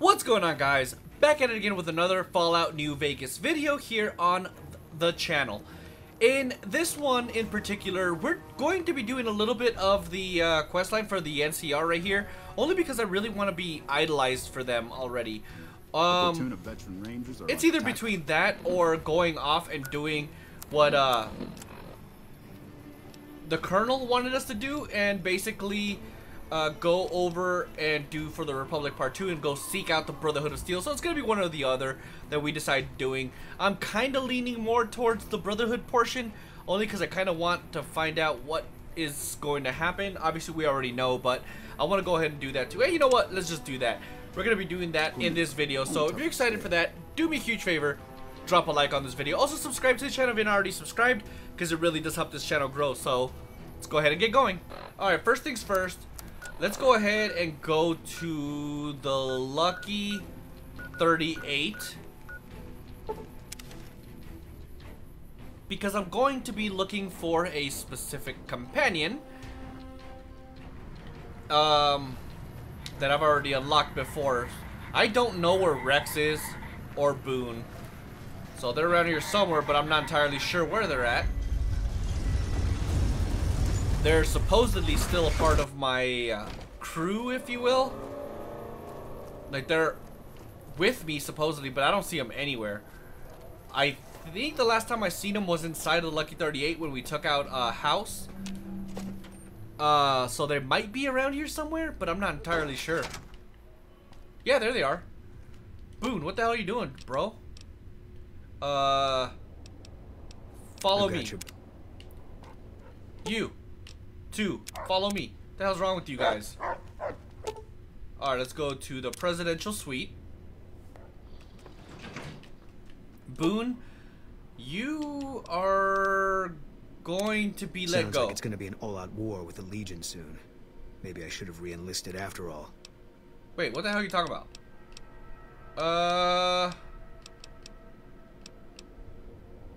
What's going on guys? Back at it again with another Fallout New Vegas video here on the channel. In this one in particular, we're going to be doing a little bit of the uh, questline for the NCR right here, only because I really want to be idolized for them already. Um, it's either between that or going off and doing what uh, the Colonel wanted us to do and basically uh, go over and do for the Republic Part 2 and go seek out the Brotherhood of Steel. So it's going to be one or the other that we decide doing. I'm kind of leaning more towards the Brotherhood portion, only because I kind of want to find out what is going to happen. Obviously, we already know, but I want to go ahead and do that too. Hey, you know what? Let's just do that. We're going to be doing that in this video. So if you're excited for that, do me a huge favor. Drop a like on this video. Also, subscribe to the channel if you're not already subscribed, because it really does help this channel grow. So let's go ahead and get going. Alright, first things first. Let's go ahead and go to the Lucky 38. Because I'm going to be looking for a specific companion. Um, that I've already unlocked before. I don't know where Rex is or Boone. So they're around here somewhere, but I'm not entirely sure where they're at. They're supposedly still a part of my uh, crew, if you will. Like, they're with me, supposedly, but I don't see them anywhere. I think the last time I seen them was inside of the Lucky 38 when we took out a house. Uh, so they might be around here somewhere, but I'm not entirely sure. Yeah, there they are. Boone, what the hell are you doing, bro? Uh, follow me. You. you. Two, follow me. What the hell's wrong with you guys? Alright, let's go to the presidential suite. Boone, you are going to be let Sounds go. like it's going to be an all-out war with the Legion soon. Maybe I should have re-enlisted after all. Wait, what the hell are you talking about? Uh...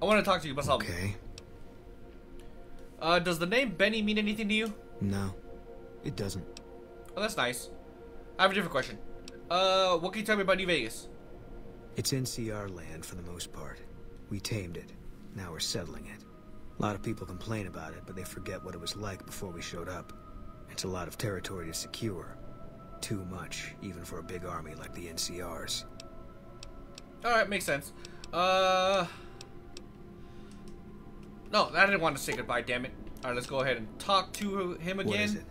I want to talk to you about something. Okay. Uh, does the name Benny mean anything to you? No, it doesn't. Oh, that's nice. I have a different question. Uh, what can you tell me about New Vegas? It's NCR land for the most part. We tamed it. Now we're settling it. A lot of people complain about it, but they forget what it was like before we showed up. It's a lot of territory to secure. Too much, even for a big army like the NCR's. Alright, makes sense. Uh... No, I didn't want to say goodbye, damn it. Alright, let's go ahead and talk to him again. What is it?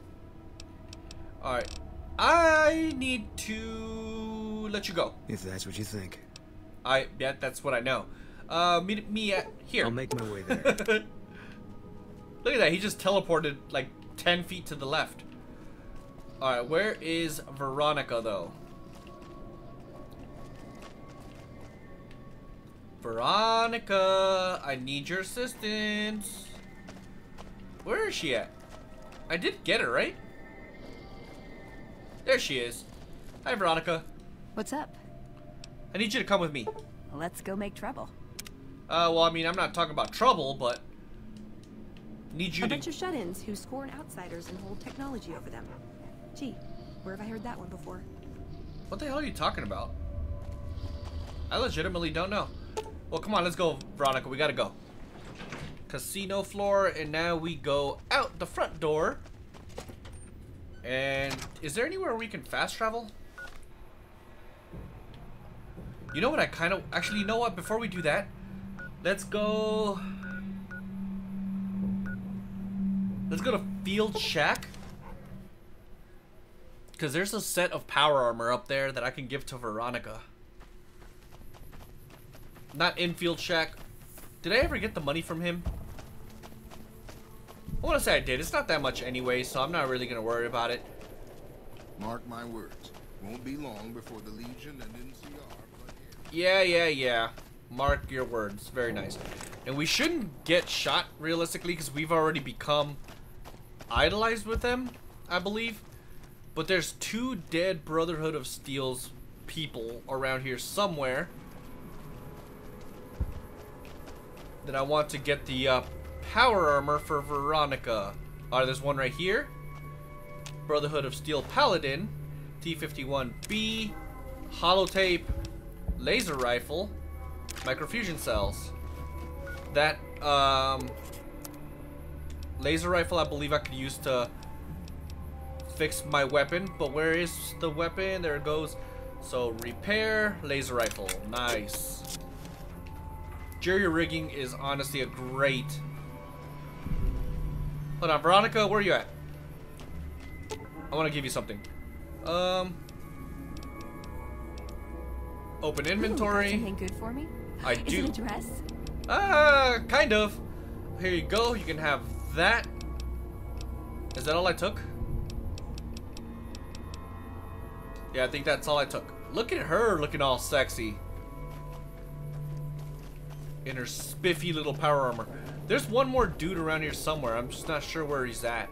Alright. I need to let you go. If that's what you think. I yeah, that's what I know. Uh meet me at here. I'll make my way there. Look at that, he just teleported like 10 feet to the left. Alright, where is Veronica though? Veronica, I need your assistance. Where is she at? I did get her, right? There she is. Hi, Veronica. What's up? I need you to come with me. Let's go make trouble. Uh, well, I mean, I'm not talking about trouble, but need you a to. bunch of shut-ins who scorn outsiders and hold technology over them. Gee, where have I heard that one before? What the hell are you talking about? I legitimately don't know. Well, come on, let's go, Veronica. We gotta go. Casino floor, and now we go out the front door. And is there anywhere we can fast travel? You know what I kind of... Actually, you know what? Before we do that, let's go... Let's go to Field Shack. Because there's a set of power armor up there that I can give to Veronica. Not infield shack. Did I ever get the money from him? I want to say I did. It's not that much anyway, so I'm not really going to worry about it. Mark my words. Won't be long before the Legion and NCR. Yeah, yeah, yeah. Mark your words. Very nice. And we shouldn't get shot, realistically, because we've already become idolized with them, I believe. But there's two dead Brotherhood of Steel's people around here somewhere. Then I want to get the uh, power armor for Veronica. Uh, there's one right here. Brotherhood of Steel Paladin. T51B. holotape, laser rifle, microfusion cells. That um, laser rifle, I believe I could use to fix my weapon. But where is the weapon? There it goes. So repair, laser rifle, nice. Jury rigging is honestly a great. Hold on, Veronica, where are you at? I want to give you something. Um. Open Ooh, inventory. something good for me? I do. Is it a dress? Ah, kind of. Here you go. You can have that. Is that all I took? Yeah, I think that's all I took. Look at her looking all sexy. In her spiffy little power armor. There's one more dude around here somewhere. I'm just not sure where he's at.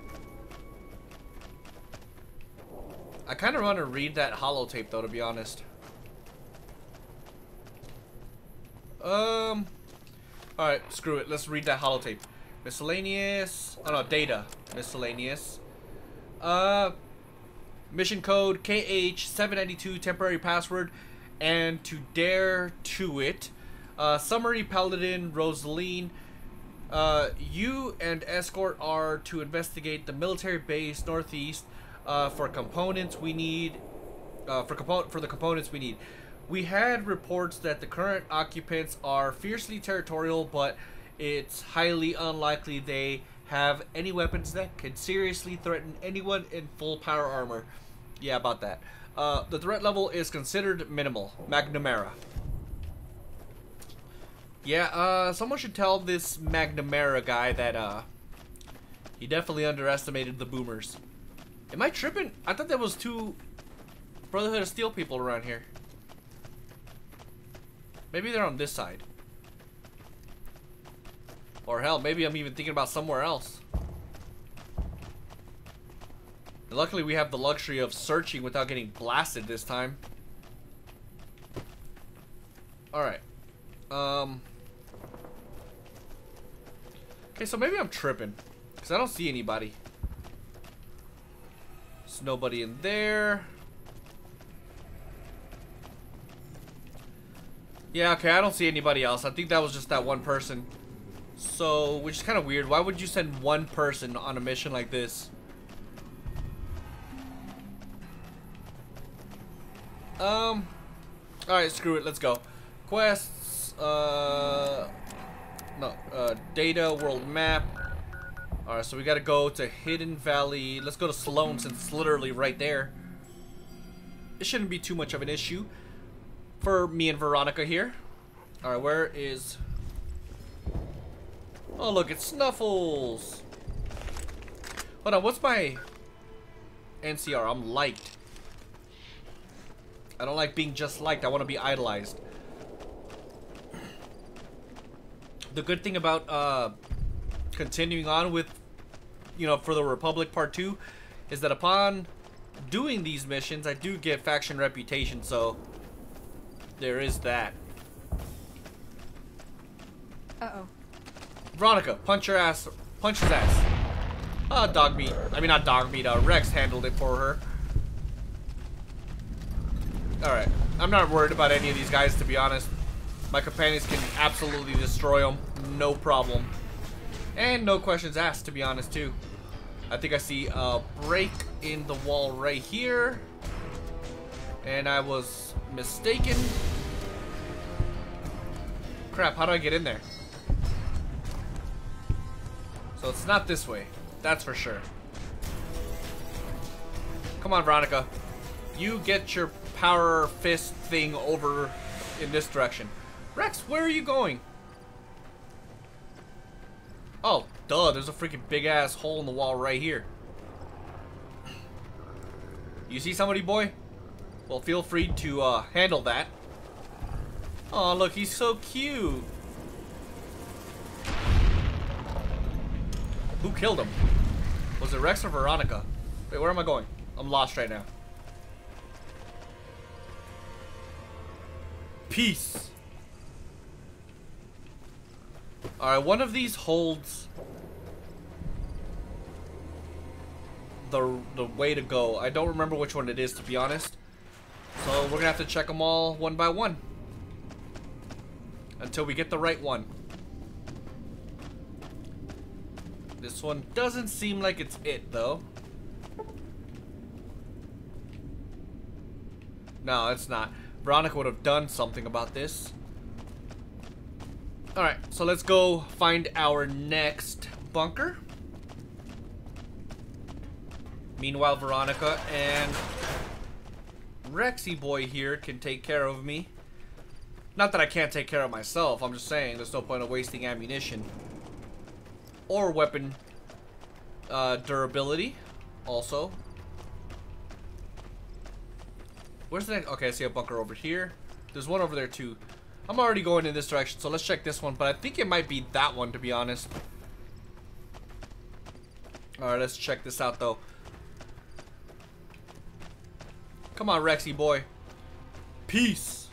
I kind of want to read that holotape though, to be honest. Um. Alright, screw it. Let's read that holotape. Miscellaneous. Oh no, data. Miscellaneous. Uh. Mission code KH792 temporary password and to dare to it. Uh, summary Paladin Rosaline. Uh, you and escort are to investigate the military base northeast uh, for components we need. Uh, for compo- for the components we need. We had reports that the current occupants are fiercely territorial, but it's highly unlikely they have any weapons that could seriously threaten anyone in full power armor. Yeah, about that. Uh, the threat level is considered minimal. McNamara. Yeah, uh, someone should tell this McNamara guy that, uh, he definitely underestimated the boomers. Am I tripping? I thought there was two Brotherhood of Steel people around here. Maybe they're on this side. Or hell, maybe I'm even thinking about somewhere else. Luckily we have the luxury of searching without getting blasted this time. Alright. Um... Okay, so maybe I'm tripping. Because I don't see anybody. There's nobody in there. Yeah, okay, I don't see anybody else. I think that was just that one person. So, which is kind of weird. Why would you send one person on a mission like this? Um, alright, screw it, let's go. Quests, uh, no, uh, data, world map. Alright, so we gotta go to Hidden Valley. Let's go to Sloan since it's literally right there. It shouldn't be too much of an issue for me and Veronica here. Alright, where is... Oh, look, it's Snuffles. Hold on, what's my NCR? I'm liked. I don't like being just liked. I want to be idolized. The good thing about uh, continuing on with, you know, for the Republic Part 2 is that upon doing these missions, I do get faction reputation, so there is that. Uh-oh. Veronica, punch your ass. Punch his ass. Uh, dog meat. I mean, not dog meat. Uh, Rex handled it for her. Alright. I'm not worried about any of these guys, to be honest. My companions can absolutely destroy them. No problem. And no questions asked, to be honest, too. I think I see a break in the wall right here. And I was mistaken. Crap, how do I get in there? So it's not this way. That's for sure. Come on, Veronica. You get your power fist thing over in this direction. Rex, where are you going? Oh, duh, there's a freaking big ass hole in the wall right here. You see somebody, boy? Well, feel free to uh, handle that. Oh, look, he's so cute. Who killed him? Was it Rex or Veronica? Wait, where am I going? I'm lost right now. Peace. Alright, one of these holds the the way to go. I don't remember which one it is to be honest. So we're gonna have to check them all one by one. Until we get the right one. This one doesn't seem like it's it, though. No, it's not. Veronica would have done something about this. Alright, so let's go find our next bunker. Meanwhile, Veronica and Rexy boy here can take care of me. Not that I can't take care of myself, I'm just saying there's no point of wasting ammunition. Or weapon uh, durability, also. Where's the next? Okay, I see a bunker over here. There's one over there too. I'm already going in this direction, so let's check this one. But I think it might be that one, to be honest. Alright, let's check this out, though. Come on, Rexy boy. Peace.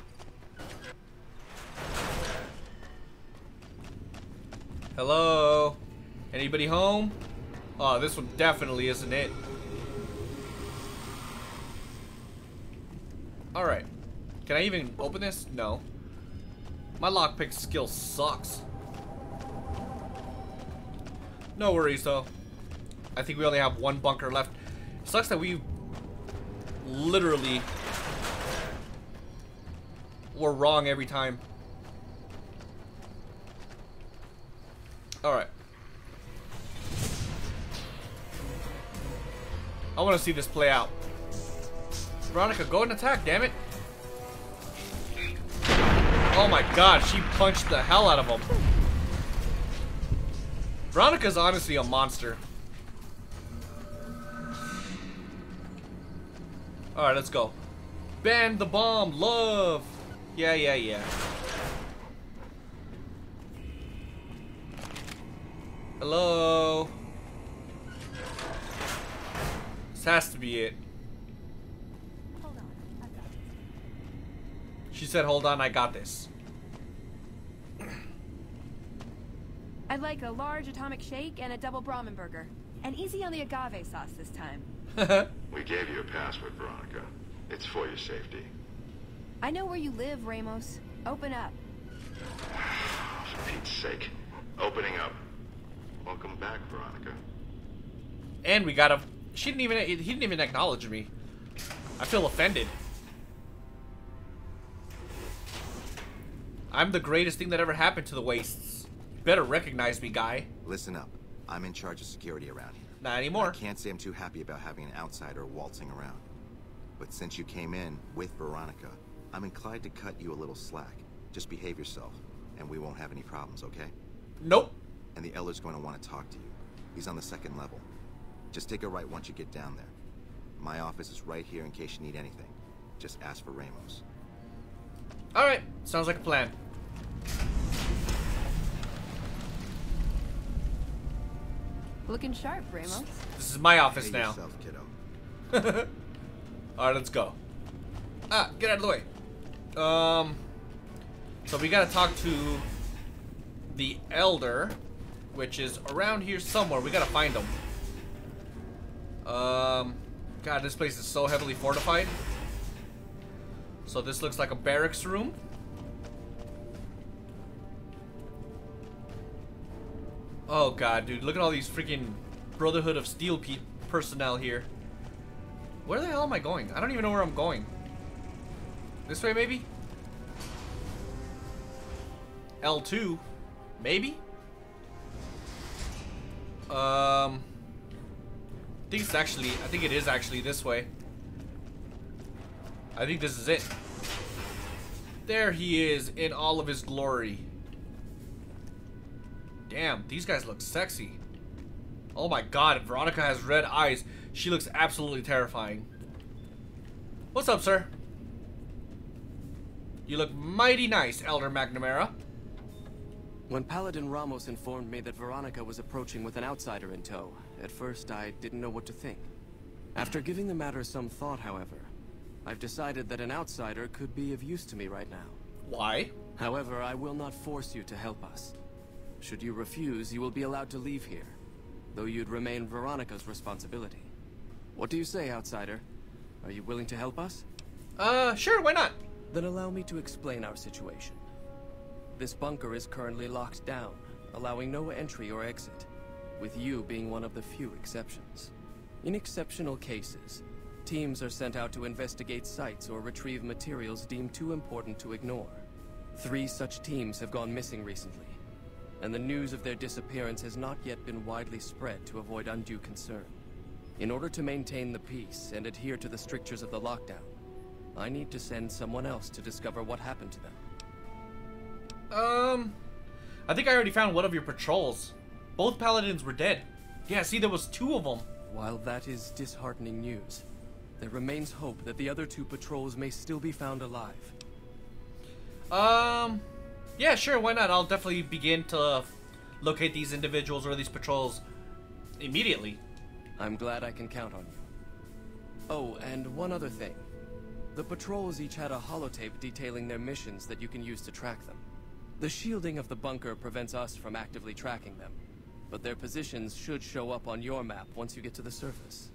Hello? Anybody home? Oh, this one definitely isn't it. Alright. Can I even open this? No. My lockpick skill sucks. No worries, though. I think we only have one bunker left. It sucks that we literally were wrong every time. Alright. I want to see this play out. Veronica, go and attack, damn it. Oh my god, she punched the hell out of him. Veronica's honestly a monster. Alright, let's go. Ban the bomb, love. Yeah, yeah, yeah. Hello? This has to be it. Hold on, I've got it. She said, hold on, I got this. I'd like a large atomic shake and a double Brahmin burger. And easy on the agave sauce this time. We gave you a password, Veronica. It's for your safety. I know where you live, Ramos. Open up. For Pete's sake. Opening up. Welcome back, Veronica. and we got a... She didn't even... He didn't even acknowledge me. I feel offended. I'm the greatest thing that ever happened to the Wastes. You better recognize me, guy. Listen up. I'm in charge of security around here. Not anymore. I can't say I'm too happy about having an outsider waltzing around. But since you came in with Veronica, I'm inclined to cut you a little slack. Just behave yourself, and we won't have any problems, okay? Nope. And the Elder's going to want to talk to you. He's on the second level. Just take a right once you get down there. My office is right here in case you need anything. Just ask for Ramos. Alright. Sounds like a plan. Looking sharp, Ramos. This is my office Behave now. yourself, kiddo. Alright, let's go. Ah, get out of the way. Um, so we gotta talk to the Elder, which is around here somewhere. We gotta find him. Um, God, this place is so heavily fortified. So this looks like a barracks room. Oh God, dude, look at all these freaking Brotherhood of Steel pe personnel here. Where the hell am I going? I don't even know where I'm going. This way, maybe? L2? Maybe? Um... I think it's actually, I think it is actually this way. I think this is it. There he is in all of his glory. Damn, these guys look sexy. Oh my god, Veronica has red eyes. She looks absolutely terrifying. What's up, sir? You look mighty nice, Elder McNamara. When Paladin Ramos informed me that Veronica was approaching with an outsider in tow, at first I didn't know what to think. After giving the matter some thought, however, I've decided that an outsider could be of use to me right now. Why? However, I will not force you to help us. Should you refuse, you will be allowed to leave here, though you'd remain Veronica's responsibility. What do you say, outsider? Are you willing to help us? Uh, sure, why not? Then allow me to explain our situation. This bunker is currently locked down, allowing no entry or exit, with you being one of the few exceptions. In exceptional cases, teams are sent out to investigate sites or retrieve materials deemed too important to ignore. Three such teams have gone missing recently, and the news of their disappearance has not yet been widely spread to avoid undue concern. In order to maintain the peace and adhere to the strictures of the lockdown, I need to send someone else to discover what happened to them. Um, I think I already found one of your patrols. Both paladins were dead. Yeah, see, there was two of them. While that is disheartening news, there remains hope that the other two patrols may still be found alive. Um, yeah, sure, why not? I'll definitely begin to locate these individuals or these patrols immediately. I'm glad I can count on you. Oh, and one other thing. The patrols each had a holotape detailing their missions that you can use to track them. The shielding of the bunker prevents us from actively tracking them, but their positions should show up on your map once you get to the surface.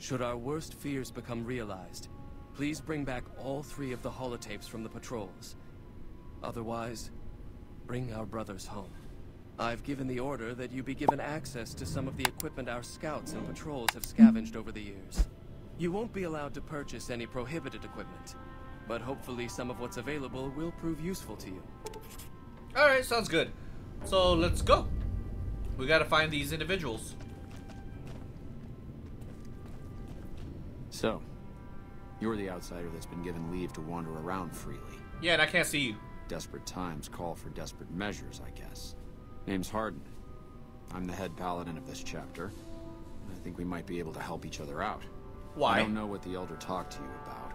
Should our worst fears become realized, please bring back all three of the holotapes from the patrols. Otherwise, bring our brothers home. I've given the order that you be given access to some of the equipment our scouts and patrols have scavenged over the years. You won't be allowed to purchase any prohibited equipment, but hopefully some of what's available will prove useful to you. Alright, sounds good. So let's go. We gotta find these individuals. So, you're the outsider that's been given leave to wander around freely. Yeah, and I can't see you. Desperate times call for desperate measures, I guess. Name's Hardin. I'm the head paladin of this chapter. I think we might be able to help each other out. Why? I don't know what the Elder talked to you about,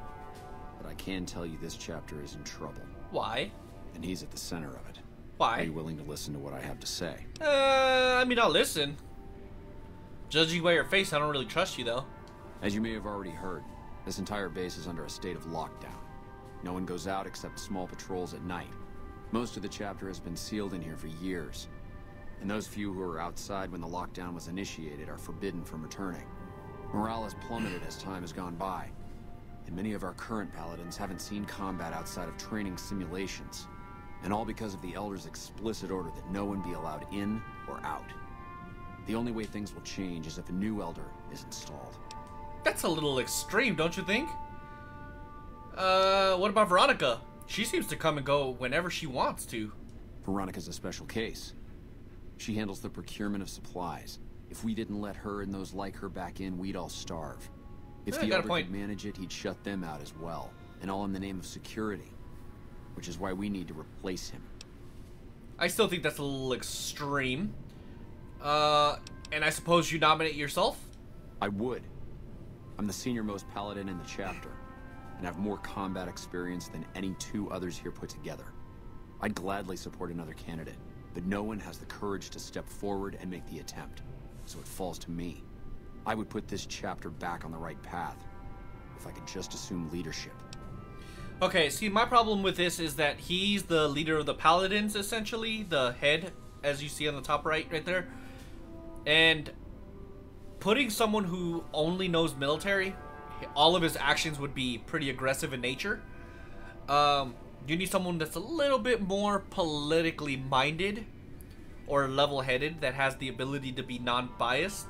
but I can tell you this chapter is in trouble, Why? and he's at the center of it. Why? Are you willing to listen to what I have to say? Uh, I mean, I'll listen. Judging by your face, I don't really trust you, though. As you may have already heard, this entire base is under a state of lockdown. No one goes out except small patrols at night. Most of the chapter has been sealed in here for years. And those few who were outside when the lockdown was initiated are forbidden from returning. Morale has plummeted as time has gone by. And many of our current paladins haven't seen combat outside of training simulations. And all because of the Elder's explicit order that no one be allowed in or out. The only way things will change is if a new Elder is installed. That's a little extreme, don't you think? Uh, what about Veronica? She seems to come and go whenever she wants to. Veronica's a special case. She handles the procurement of supplies. If we didn't let her and those like her back in, we'd all starve. If Yeah, the got a Elder point. could manage it, he'd shut them out as well. And all in the name of security. Which is why we need to replace him. I still think that's a little extreme. Uh, and I suppose you nominate yourself? I would. I'm the senior most paladin in the chapter, and have more combat experience than any two others here put together. I'd gladly support another candidate, but no one has the courage to step forward and make the attempt, so it falls to me. I would put this chapter back on the right path, if I could just assume leadership. Okay, see, my problem with this is that he's the leader of the paladins, essentially, the head, as you see on the top right, right there. And putting someone who only knows military, all of his actions would be pretty aggressive in nature. Um, you need someone that's a little bit more politically minded or level-headed that has the ability to be non-biased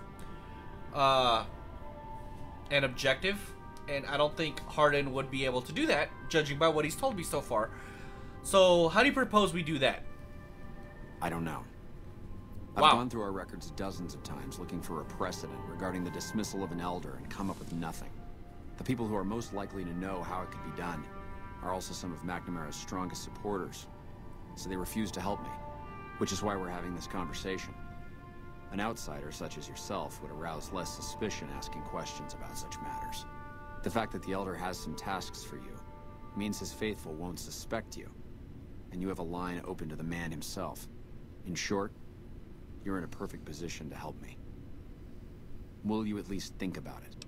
uh, and objective. And I don't think Hardin would be able to do that, judging by what he's told me so far. So, how do you propose we do that? I don't know. I've Wow. gone through our records dozens of times looking for a precedent regarding the dismissal of an elder and come up with nothing. The people who are most likely to know how it could be done are also some of McNamara's strongest supporters, so they refuse to help me, which is why we're having this conversation. An outsider such as yourself would arouse less suspicion asking questions about such matters. The fact that the elder has some tasks for you means his faithful won't suspect you, and you have a line open to the man himself. In short, you're in a perfect position to help me. Will you at least think about it?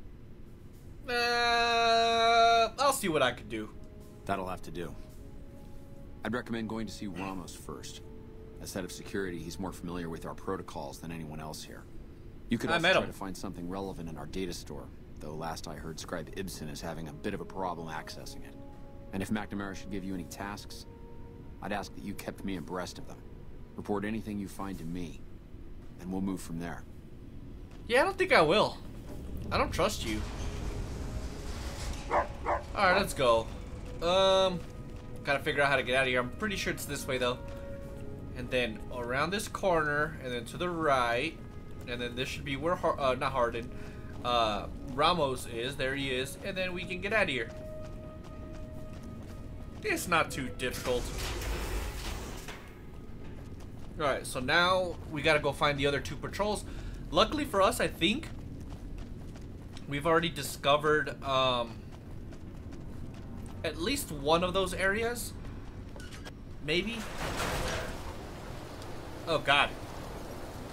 Uh, I'll see what I can do. That'll have to do. I'd recommend going to see Ramos first. As head of security, he's more familiar with our protocols than anyone else here. You could I also try him. to find something relevant in our data store, though last I heard Scribe Ibsen is having a bit of a problem accessing it. And if McNamara should give you any tasks, I'd ask that you kept me abreast of them. Report anything you find to me, and we'll move from there. Yeah, I don't think I will. I don't trust you. Alright, let's go. Um, gotta figure out how to get out of here. I'm pretty sure it's this way, though. And then around this corner, and then to the right. And then this should be where, Har uh, not Hardin, uh, Ramos is. There he is. And then we can get out of here. It's not too difficult. Alright, so now we gotta go find the other two patrols. Luckily for us, I think, we've already discovered, um, at least one of those areas. Maybe? Oh, God.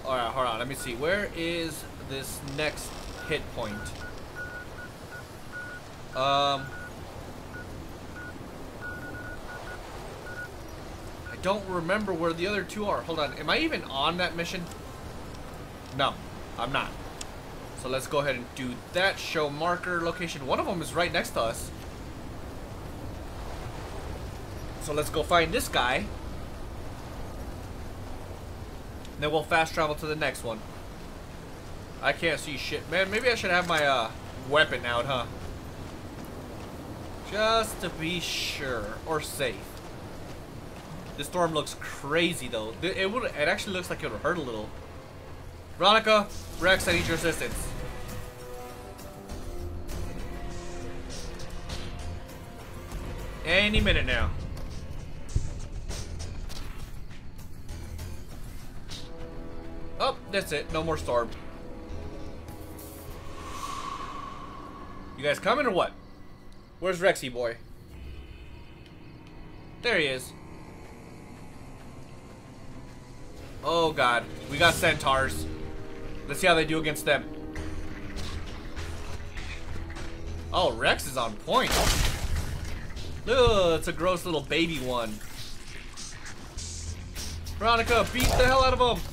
Alright, hold on. Let me see. Where is this next hit point? Um... don't remember where the other two are. Hold on. Am I even on that mission? No, I'm not. So let's go ahead and do that. Show marker location. One of them is right next to us. So let's go find this guy. Then we'll fast travel to the next one. I can't see shit. Man, maybe I should have my uh, weapon out, huh? Just to be sure. Or safe. This storm looks crazy, though. It would. It actually looks like it would hurt a little. Veronica, Rex, I need your assistance. Any minute now. Oh, that's it. No more storm. You guys coming or what? Where's Rexy boy? There he is. Oh god. We got centaurs. Let's see how they do against them. Oh, Rex is on point. Ugh, it's a gross little baby one. Veronica, beat the hell out of him!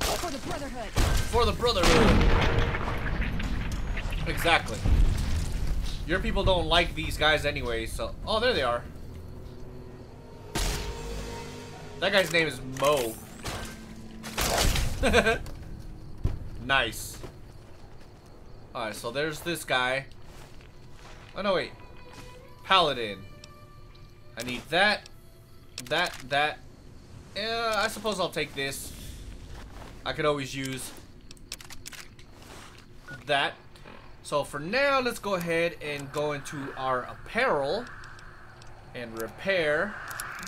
For the Brotherhood. For the Brotherhood. Exactly. Your people don't like these guys anyway, so... Oh, there they are. That guy's name is Mo. nice. Alright, so there's this guy. Oh, no, wait. Paladin. I need that, that, that. Yeah, I suppose I'll take this. I could always use that. So for now, let's go ahead and go into our apparel and repair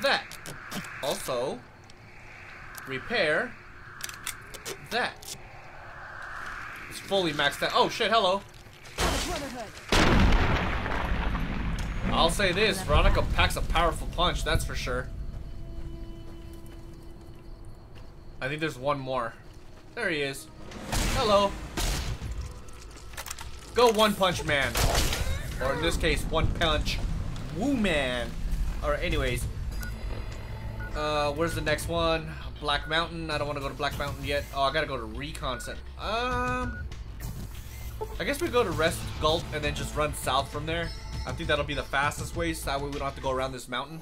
that. Also, repair that. It's fully maxed out. Oh shit, hello. I'll say this, Veronica packs a powerful punch, that's for sure. I think there's one more. There he is. Hello. Go one punch man. Or in this case, one punch woo man. Alright, anyways. Uh, where's the next one? Black Mountain. I don't want to go to Black Mountain yet. Oh, I gotta go to Recon Center. Um, I guess we go to Rest Gulp and then just run south from there. I think that'll be the fastest way, so that way we don't have to go around this mountain.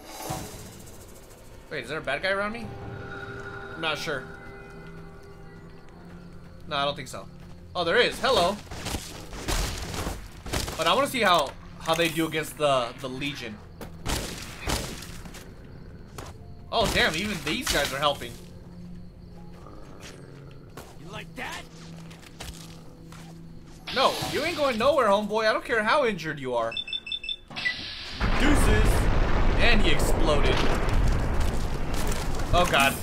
Wait, is there a bad guy around me? I'm not sure. No, I don't think so. Oh, there is. Hello. But I want to see how how they do against the the Legion. Oh damn! Even these guys are helping. You like that? No, you ain't going nowhere, homeboy. I don't care how injured you are. Deuces. And he exploded. Oh god.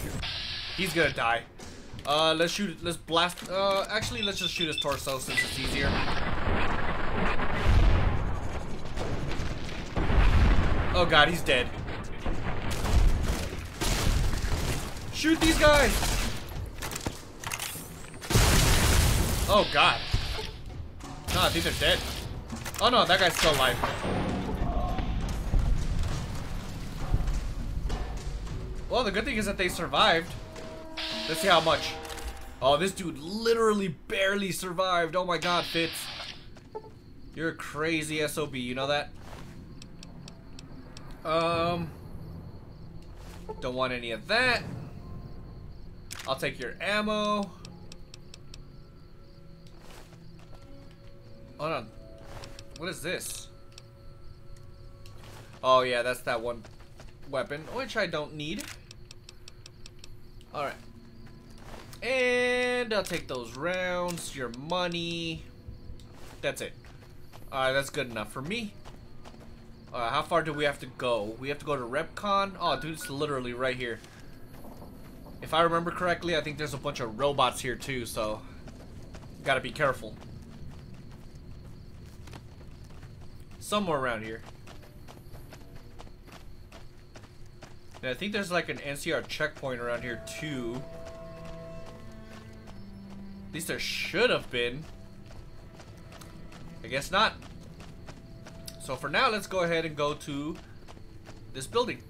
He's gonna die. Uh, let's shoot, let's blast, uh, actually, let's just shoot his torso since it's easier. Oh god, he's dead. Shoot these guys! Oh god. No, these they're dead. Oh no, that guy's still alive. Well, the good thing is that they survived. Let's see how much. Oh, this dude literally barely survived. Oh my god, Fitz. You're a crazy SOB, you know that? Um... Don't want any of that. I'll take your ammo. Hold on. What is this? Oh yeah, that's that one weapon, which I don't need. Alright. And I'll take those rounds, your money. That's it. Alright, that's good enough for me. Uh, how far do we have to go? We have to go to REPCONN? Oh, dude, it's literally right here. If I remember correctly, I think there's a bunch of robots here too, so... Gotta be careful. Somewhere around here. And I think there's like an NCR checkpoint around here too. At least there should have been. I guess not. So for now, let's go ahead and go to this building.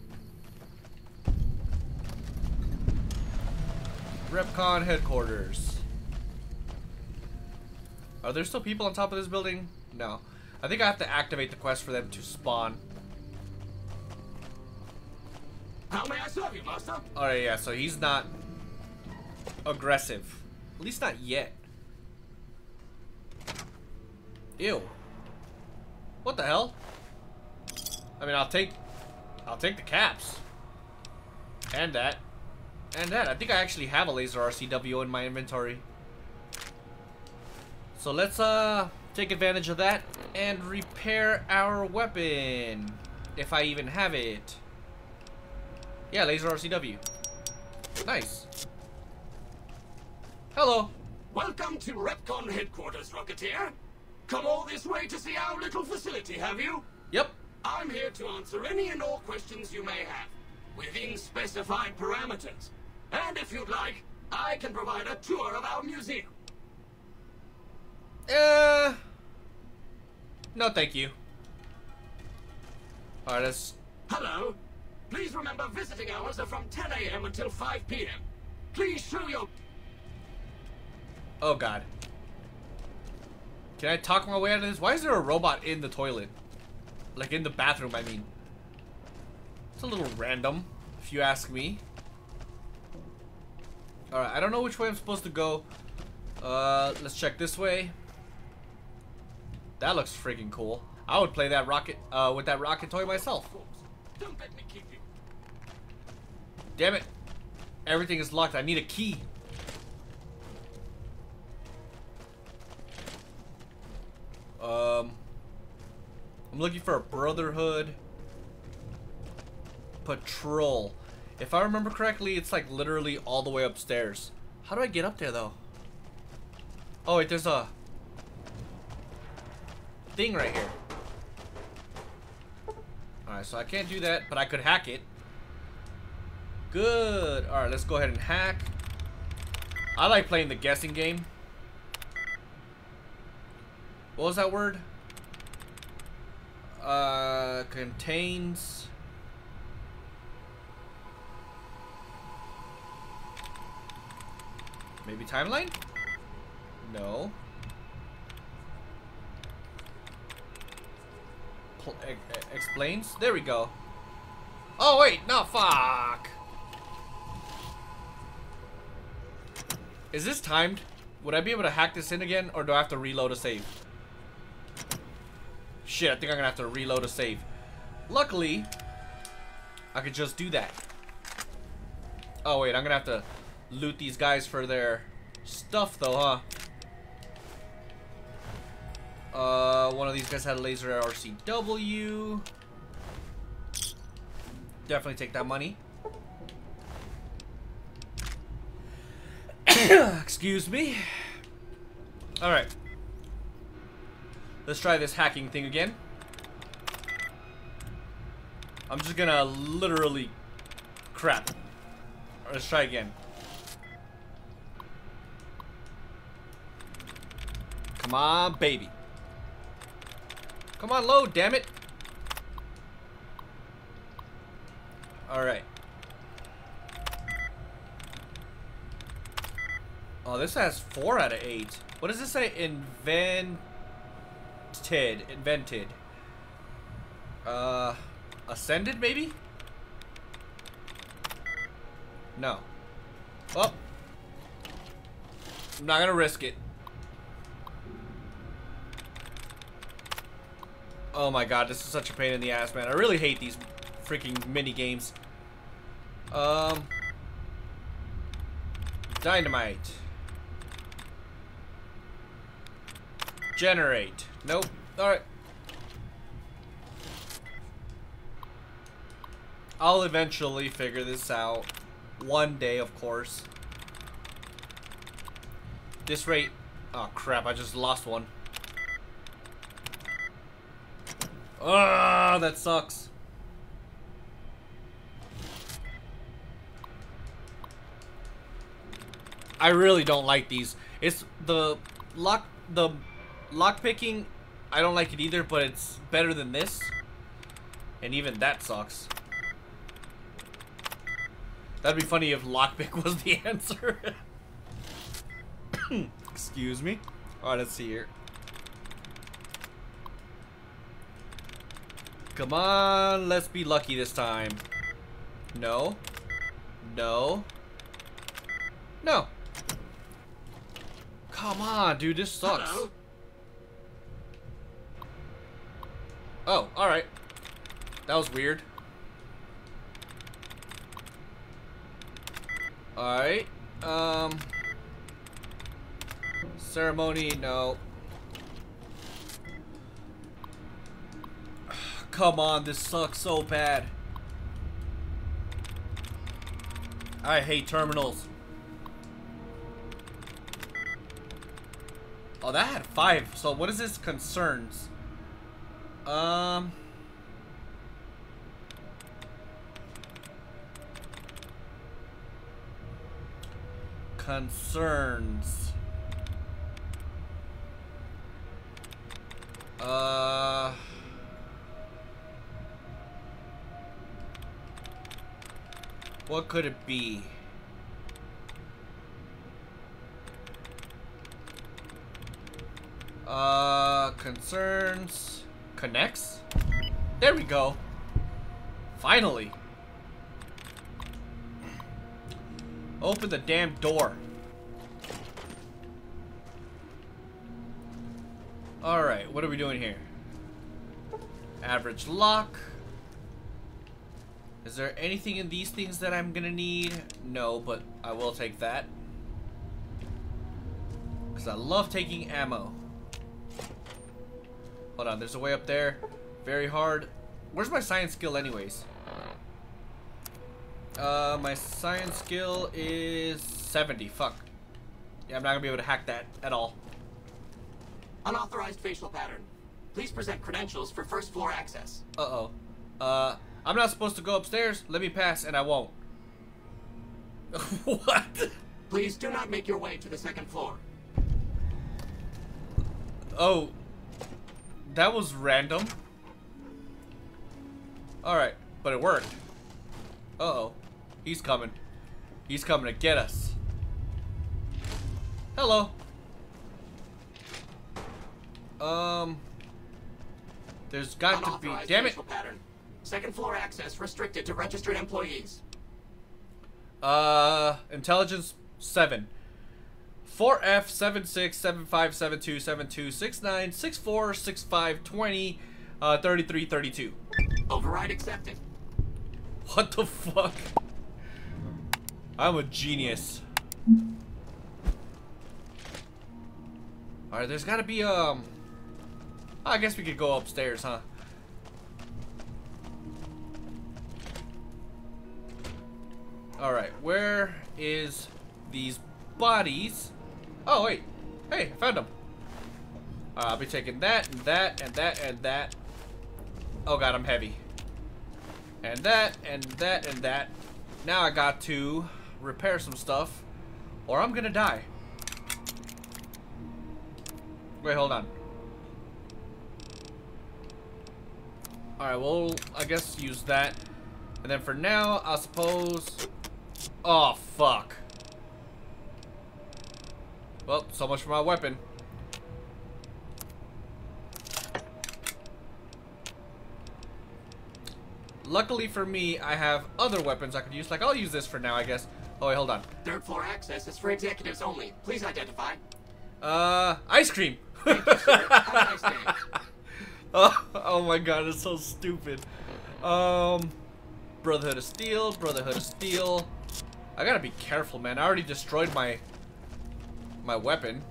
REPCONN headquarters. Are there still people on top of this building? No. I think I have to activate the quest for them to spawn. How may I serve you, Master? Alright, yeah, so he's not aggressive. At least not yet. Ew. What the hell? I mean, I'll take... I'll take the caps. And that. And that. I think I actually have a laser RCW in my inventory. So let's, uh, take advantage of that and repair our weapon. If I even have it. Yeah, laser RCW. Nice. Hello. Welcome to REPCONN headquarters, Rocketeer. Come all this way to see our little facility, have you? Yep. I'm here to answer any and all questions you may have, within specified parameters. And if you'd like, I can provide a tour of our museum. Uh. No, thank you. Alright, let's. Hello. Please remember visiting hours are from 10 a.m. until 5 p.m. Please show your... Oh, God. Can I talk my way out of this? Why is there a robot in the toilet? Like, in the bathroom, I mean. It's a little random, if you ask me. Alright, I don't know which way I'm supposed to go. Uh, let's check this way. That looks freaking cool. I would play that rocket, uh, with that rocket toy myself. Don't let me keep you. Damn it. Everything is locked. I need a key. Um, I'm looking for a Brotherhood patrol. If I remember correctly, it's like literally all the way upstairs. How do I get up there though? Oh wait, there's a thing right here. Alright, so I can't do that, but I could hack it. Good. Alright, let's go ahead and hack. I like playing the guessing game. What was that word? Uh, contains... Maybe timeline? No. Pl e explains? There we go. Oh, wait. No, fuck. Is this timed? Would I be able to hack this in again, or do I have to reload a save? Shit, I think I'm gonna have to reload a save. Luckily, I could just do that. Oh, wait, I'm gonna have to loot these guys for their stuff, though, huh? Uh, one of these guys had a laser RCW. Definitely take that money. Excuse me. Alright. Let's try this hacking thing again. I'm just gonna literally... Crap. Let's try again. Come on, baby. Come on, load, damn it. Alright. Oh, this has four out of eight. What does this say? Invented. Invented. Uh, ascended maybe? No. Well, I'm not gonna risk it. Oh my god, this is such a pain in the ass, man. I really hate these freaking mini games. Um, dynamite. Generate. Nope. Alright. I'll eventually figure this out. One day, of course. This rate... Oh, crap. I just lost one. Ah, that sucks. I really don't like these. It's the lock the lock picking. I don't like it either, but it's better than this. And even that sucks. That'd be funny if lockpick was the answer. Excuse me. Alright, let's see here. Come on, let's be lucky this time. No. No. No. Come on, dude, this sucks. Hello? Oh, alright. That was weird. Alright. Um. Ceremony, no. Come on, this sucks so bad. I hate terminals. Oh, that had five. So what is this? Concerns. Um. Concerns. What could it be? Uh, concerns. Connects? There we go. Finally. Open the damn door. Alright, what are we doing here? Average lock. Is there anything in these things that I'm gonna need? No, but I will take that. Because I love taking ammo. Hold on, there's a way up there. Very hard. Where's my science skill anyways? Uh, my science skill is 70. Fuck. Yeah, I'm not gonna be able to hack that at all. Unauthorized facial pattern. Please present credentials for first floor access. Uh-oh. Uh, I'm not supposed to go upstairs. Let me pass, and I won't. what? Please do not make your way to the second floor. Oh. That was random. Alright, but it worked. Uh-oh. He's coming. He's coming to get us. Hello. Um... There's got to be... Damn it! pattern. Second floor access restricted to registered employees. Uh, intelligence seven. 4F 76 75 72 72 69 64 65 20 uh 33 32. Override accepted. What the fuck? I'm a genius. Alright, there's gotta be, um... I guess we could go upstairs, huh? Alright, where is these bodies? Oh, wait. Hey, I found them. Uh, I'll be taking that, and that, and that, and that. Oh god, I'm heavy. And that, and that, and that. Now I got to repair some stuff, or I'm gonna die. Wait, hold on. Alright, well, I guess use that. And then for now, I suppose... Oh, fuck. Well, so much for my weapon. Luckily for me, I have other weapons I could use. Like, I'll use this for now, I guess. Oh, wait, hold on. Third floor access is for executives only. Please identify. Uh, ice cream. You, sir. Have a nice oh, oh my god, it's so stupid. Um, Brotherhood of Steel, Brotherhood of Steel. I gotta be careful, man. I already destroyed my my weapon.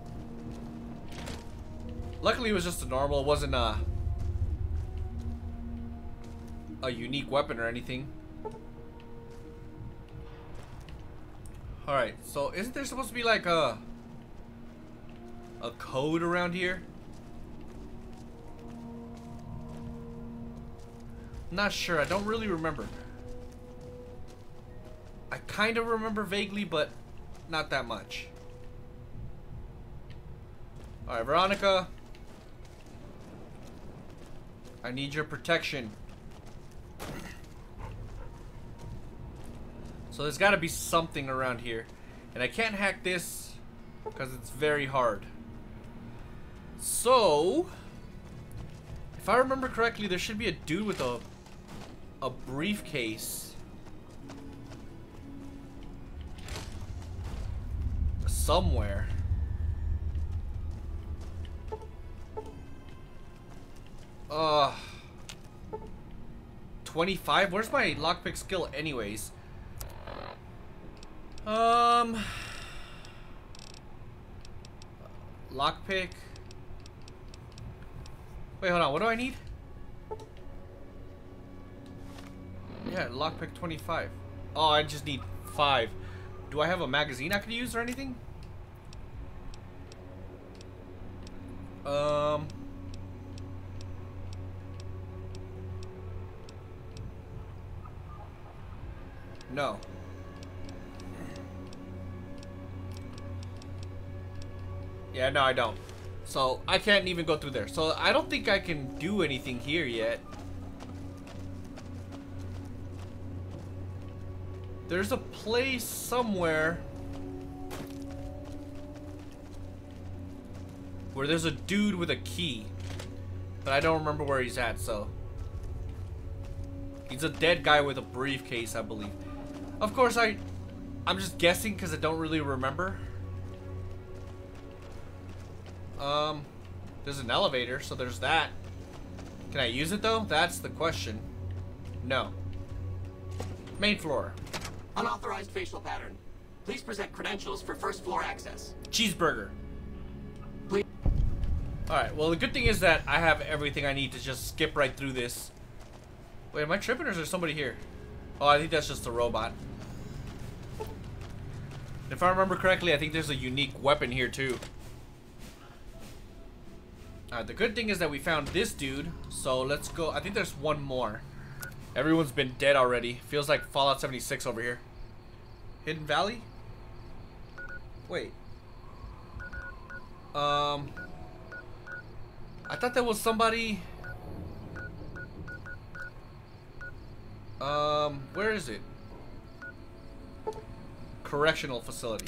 Luckily, it was just a normal. It wasn't a a unique weapon or anything. All right, so isn't there supposed to be like a a code around here? Not sure. I don't really remember. I kind of remember vaguely, but not that much. Alright, Veronica. I need your protection. So there's got to be something around here. And I can't hack this because it's very hard. So, if I remember correctly, there should be a dude with a a briefcase. Somewhere. Uh 25? Where's my lockpick skill anyways? Um lockpick. Wait, hold on. What do I need? Yeah, lockpick 25. Oh, I just need 5. Do I have a magazine I could use or anything? Um... No. Yeah, no, I don't. So, I can't even go through there. So, I don't think I can do anything here yet. There's a place somewhere where there's a dude with a key. But I don't remember where he's at, so. He's a dead guy with a briefcase, I believe. Of course, I, I'm just guessing because I don't really remember. Um, there's an elevator, so there's that. Can I use it, though? That's the question. No. Main floor. Unauthorized facial pattern. Please present credentials for first floor access. Cheeseburger. Alright, well the good thing is that I have everything I need to just skip right through this. Wait, am I tripping or is there somebody here? Oh, I think that's just a robot. If I remember correctly, I think there's a unique weapon here too. Alright, the good thing is that we found this dude, so let's go. I think there's one more. Everyone's been dead already. Feels like Fallout 76 over here. Hidden Valley? Wait. Um... I thought there was somebody... Um, where is it? Correctional facility.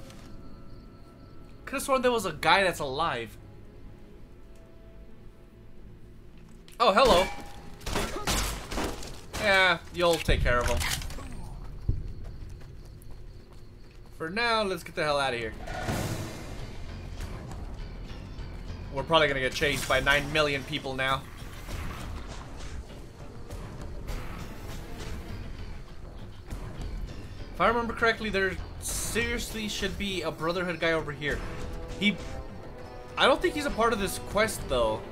Could have sworn there was a guy that's alive. Oh, hello. Yeah, you'll take care of him. For now, let's get the hell out of here. We're probably gonna get chased by 9 million people now. If I remember correctly, there seriously should be a Brotherhood guy over here. He... I don't think he's a part of this quest, though.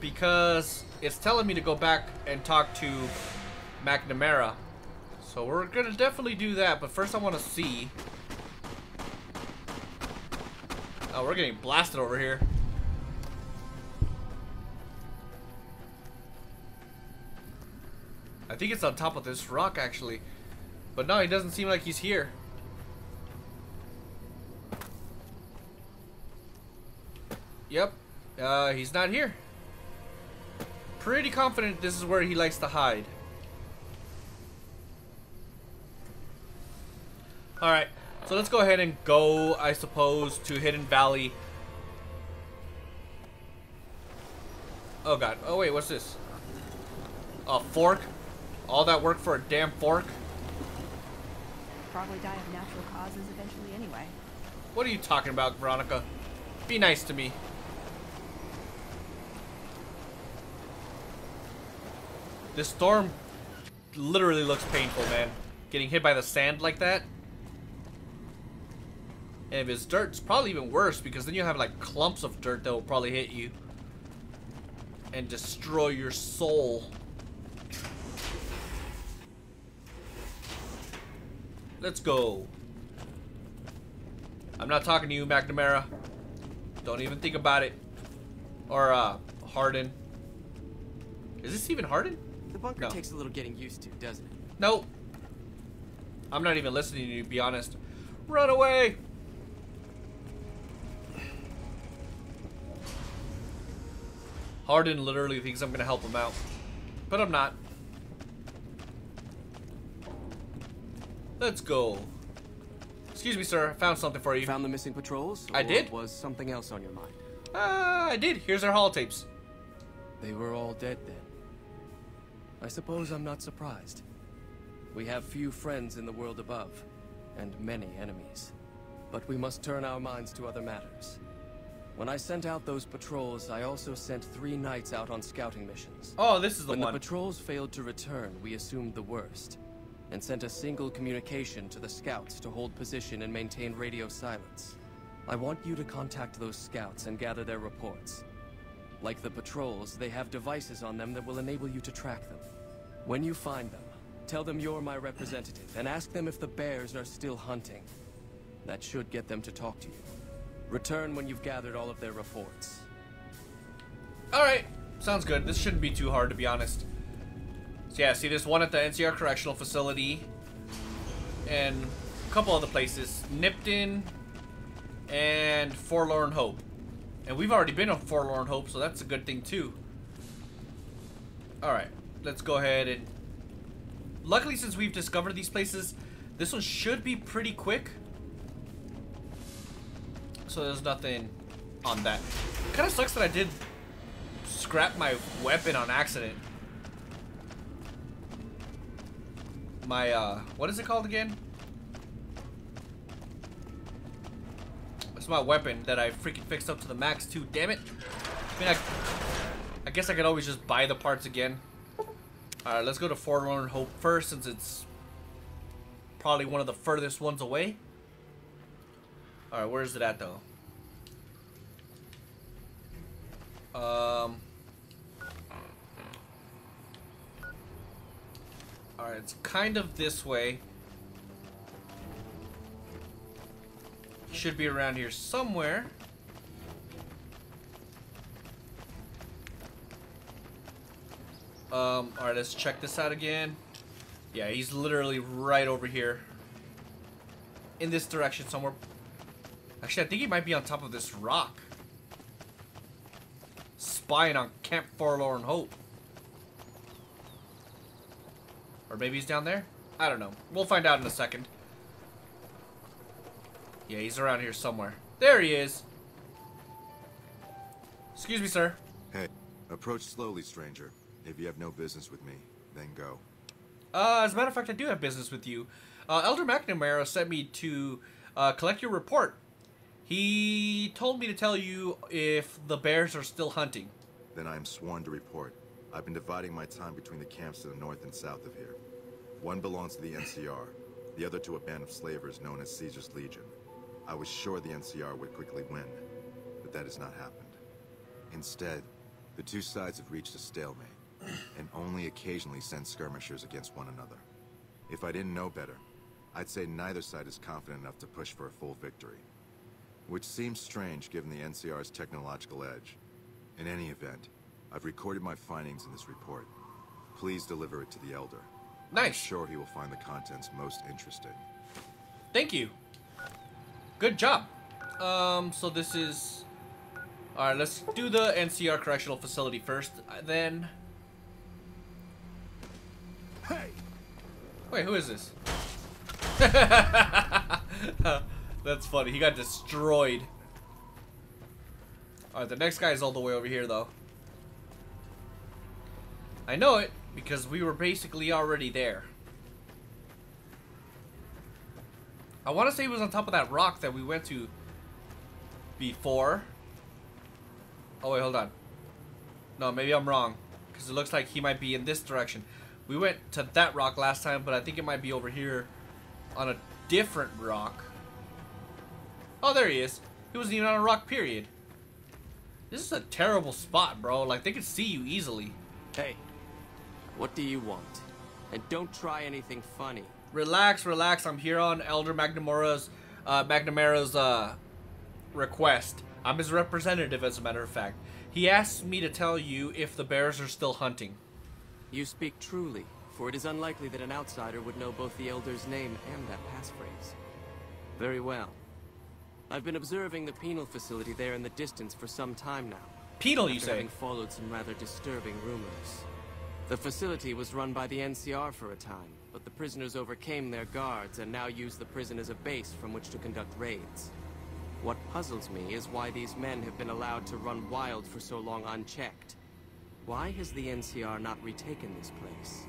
Because it's telling me to go back and talk to McNamara. So we're gonna definitely do that, but first I want to see. Oh, we're getting blasted over here. I think it's on top of this rock, actually. But no, he doesn't seem like he's here. Yep. Uh, he's not here. Pretty confident this is where he likes to hide. Alright. So let's go ahead and go, I suppose, to Hidden Valley. Oh god. Oh wait, what's this? A fork? All that work for a damn fork? Probably die of natural causes eventually anyway. What are you talking about, Veronica? Be nice to me. This storm literally looks painful, man. Getting hit by the sand like that. And if it's dirt, it's probably even worse because then you have like clumps of dirt that will probably hit you and destroy your soul. Let's go. I'm not talking to you, McNamara. Don't even think about it. Or, uh, Hardin. Is this even Hardin? The bunker No. takes a little getting used to, doesn't it? Nope. I'm not even listening to you, to be honest. Run away! Hardin literally thinks I'm gonna help him out. But I'm not. Let's go. Excuse me, sir. I found something for you. Found the missing patrols? I did. Was something else on your mind? Ah, I did. Here's our holotapes. They were all dead then. I suppose I'm not surprised. We have few friends in the world above, and many enemies. But we must turn our minds to other matters. When I sent out those patrols, I also sent three knights out on scouting missions. Oh, this is the when one. the patrols failed to return, we assumed the worst, and sent a single communication to the scouts to hold position and maintain radio silence. I want you to contact those scouts and gather their reports. Like the patrols, they have devices on them that will enable you to track them. When you find them, tell them you're my representative and ask them if the bears are still hunting. That should get them to talk to you. Return when you've gathered all of their reports. Alright, sounds good. This shouldn't be too hard, to be honest. So yeah, see this one at the NCR Correctional Facility. And a couple other places. Nipton and Forlorn Hope. And we've already been on Forlorn Hope, so that's a good thing too. Alright, let's go ahead and... Luckily, since we've discovered these places, this one should be pretty quick. So there's nothing on that. Kind of sucks that I did scrap my weapon on accident. My, uh, what is it called again? It's my weapon that I freaking fixed up to the max too, damn it. I mean, I, I guess I could always just buy the parts again. Alright, let's go to Forlorn Hope first since it's probably one of the furthest ones away. Alright, where is it at though? Um. Alright, it's kind of this way. Should be around here somewhere. Um, alright, let's check this out again. Yeah, he's literally right over here. In this direction somewhere. Actually, I think he might be on top of this rock. Spying on Camp Forlorn Hope. Or maybe he's down there? I don't know. We'll find out in a second. Yeah, he's around here somewhere. There he is. Excuse me, sir. Hey, approach slowly, stranger. If you have no business with me, then go. Uh, as a matter of fact, I do have business with you. Uh, Elder McNamara sent me to uh, collect your report. He told me to tell you if the bears are still hunting. Then I am sworn to report. I've been dividing my time between the camps to the north and south of here. One belongs to the NCR, the other to a band of slavers known as Caesar's Legion. I was sure the NCR would quickly win, but that has not happened. Instead, the two sides have reached a stalemate, and only occasionally send skirmishers against one another. If I didn't know better, I'd say neither side is confident enough to push for a full victory. Which seems strange given the NCR's technological edge. In any event, I've recorded my findings in this report. Please deliver it to the Elder. I'm Nice. sure he will find the contents most interesting. Thank you. Good job. Um, so this is... Alright, let's do the NCR Correctional Facility first. uh, Then... Hey! Wait, who is this? That's funny. He got destroyed. Alright, the next guy is all the way over here, though. I know it, because we were basically already there. I want to say he was on top of that rock that we went to before. Oh, wait, hold on. No, maybe I'm wrong. Because it looks like he might be in this direction. We went to that rock last time, but I think it might be over here on a different rock. Oh, there he is. He wasn't even on a rock, period. This is a terrible spot, bro. Like, they could see you easily. Hey, what do you want? And don't try anything funny. Relax, relax. I'm here on Elder McNamara's, uh, McNamara's, uh, request. I'm his representative, as a matter of fact. He asked me to tell you if the bears are still hunting. You speak truly, for it is unlikely that an outsider would know both the Elder's name and that passphrase. Very well. I've been observing the penal facility there in the distance for some time now. Penal, you say? having followed some rather disturbing rumors. The facility was run by the NCR for a time, but the prisoners overcame their guards and now use the prison as a base from which to conduct raids. What puzzles me is why these men have been allowed to run wild for so long unchecked. Why has the NCR not retaken this place?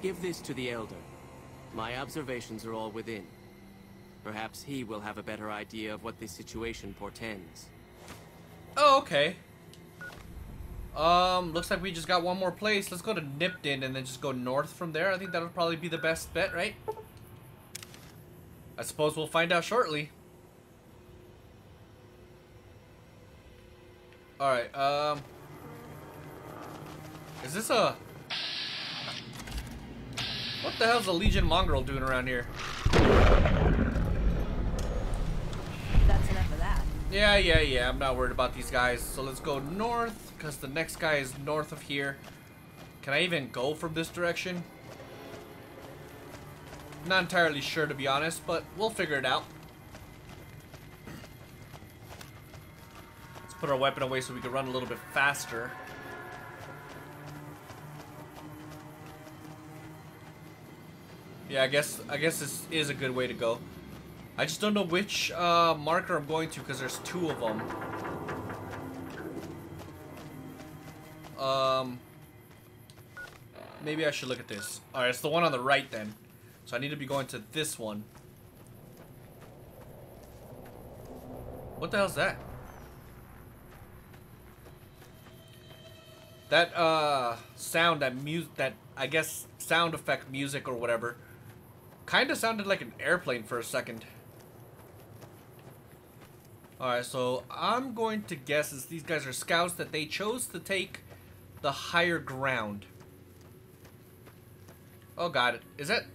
Give this to the Elder. My observations are all within. Perhaps he will have a better idea of what this situation portends. Oh, okay. Um, looks like we just got one more place. Let's go to Nipton and then just go north from there. I think that'll probably be the best bet, right? I suppose we'll find out shortly. Alright, um... Is this a... What the hell's a Legion Mongrel doing around here? That's enough of that. Yeah, yeah, yeah. I'm not worried about these guys. So let's go north, because the next guy is north of here. Can I even go from this direction? Not entirely sure, to be honest, but we'll figure it out. Let's put our weapon away so we can run a little bit faster. Yeah, I guess I guess this is a good way to go. I just don't know which uh, marker I'm going to because there's two of them. Um, maybe I should look at this. All right, it's the one on the right then. So I need to be going to this one. What the hell's that? That uh sound, that music, that I guess sound effect music or whatever, kind of sounded like an airplane for a second. Alright, so I'm going to guess as these guys are scouts that they chose to take the higher ground. Oh god, is that...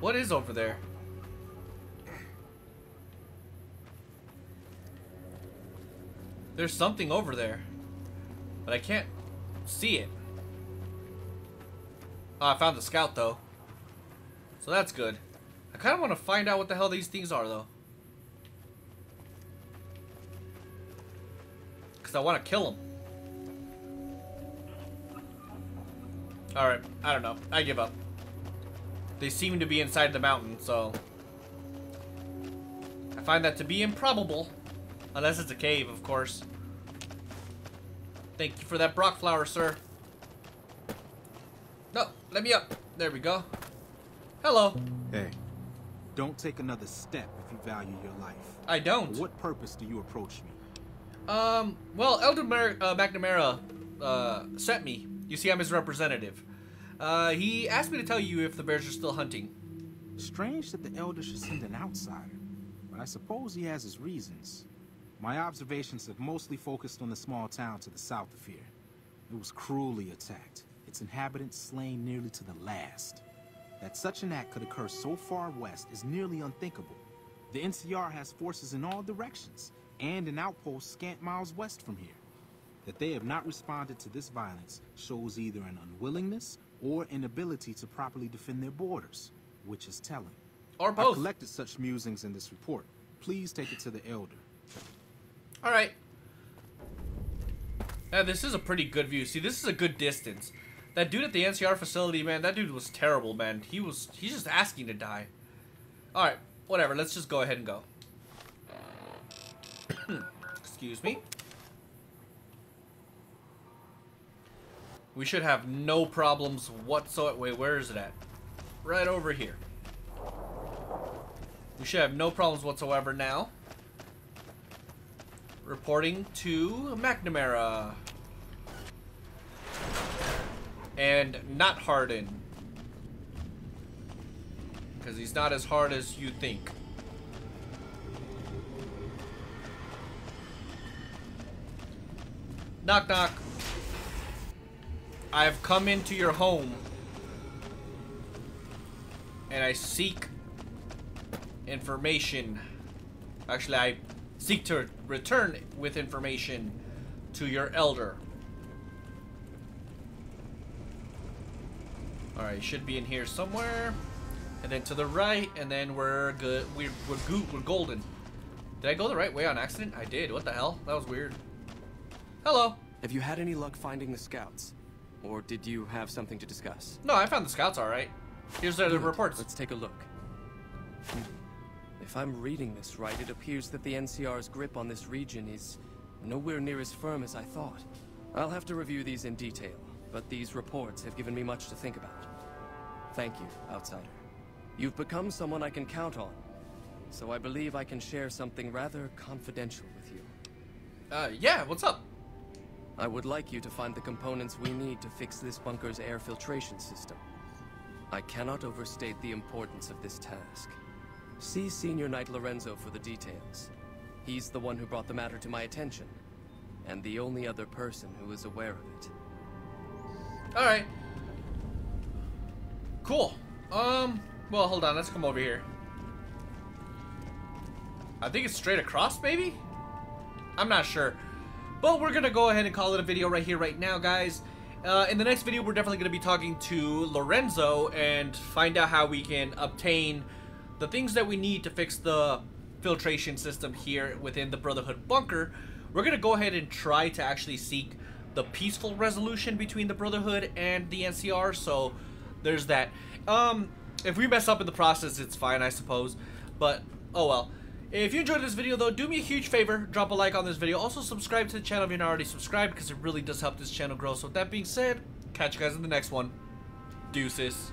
What is over there? There's something over there. But I can't see it. Oh, I found the scout though. So that's good. I kind of want to find out what the hell these things are, though. Because I want to kill them. Alright, I don't know. I give up. They seem to be inside the mountain, so... I find that to be improbable. Unless it's a cave, of course. Thank you for that broc flower, sir. No, let me up. There we go. Hello. Hey, don't take another step if you value your life. I don't. For what purpose do you approach me? Um, well, Elder Mar uh, McNamara uh, sent me. You see, I'm his representative. Uh, he asked me to tell you if the bears are still hunting. Strange that the Elder should send an outsider, but I suppose he has his reasons. My observations have mostly focused on the small town to the south of here. It was cruelly attacked, its inhabitants slain nearly to the last. That such an act could occur so far west is nearly unthinkable. The NCR has forces in all directions, and an outpost scant miles west from here. That they have not responded to this violence shows either an unwillingness or inability to properly defend their borders, which is telling. Or both. I've collected such musings in this report. Please take it to the Elder. All right. Yeah, this is a pretty good view. See, this is a good distance. That dude at the NCR facility, man, that dude was terrible, man. He was, he's just asking to die. Alright, whatever, let's just go ahead and go. Excuse me. We should have no problems whatsoever. Wait, where is it at? Right over here. We should have no problems whatsoever now. Reporting to McNamara. And not Hardin. Because he's not as hard as you think. Knock knock. I have come into your home. And I seek information. Actually, I seek to return with information to your elder. Alright, should be in here somewhere. And then to the right, and then we're good. We're, we're, go we're golden. Did I go the right way on accident? I did. What the hell? That was weird. Hello. Have you had any luck finding the scouts? Or did you have something to discuss? No, I found the scouts alright. Here's the, the reports. Let's take a look. Hmm. If I'm reading this right, it appears that the NCR's grip on this region is nowhere near as firm as I thought. I'll have to review these in detail, but these reports have given me much to think about. Thank you, Outsider. You've become someone I can count on, so I believe I can share something rather confidential with you. Uh, yeah, what's up? I would like you to find the components we need to fix this bunker's air filtration system. I cannot overstate the importance of this task. See Senior Knight Lorenzo for the details. He's the one who brought the matter to my attention, and the only other person who is aware of it. Alright. Cool. Um, well, hold on, let's come over here. I think it's straight across, maybe? I'm not sure. But we're gonna go ahead and call it a video right here, right now, guys. Uh, in the next video, we're definitely going to be talking to Lorenzo and find out how we can obtain the things that we need to fix the filtration system here within the Brotherhood bunker. We're going to go ahead and try to actually seek the peaceful resolution between the Brotherhood and the NCR, so there's that. Um, if we mess up in the process, it's fine, I suppose, but oh well. If you enjoyed this video though, do me a huge favor, drop a like on this video. Also subscribe to the channel if you're not already subscribed because it really does help this channel grow. So with that being said, catch you guys in the next one. Deuces.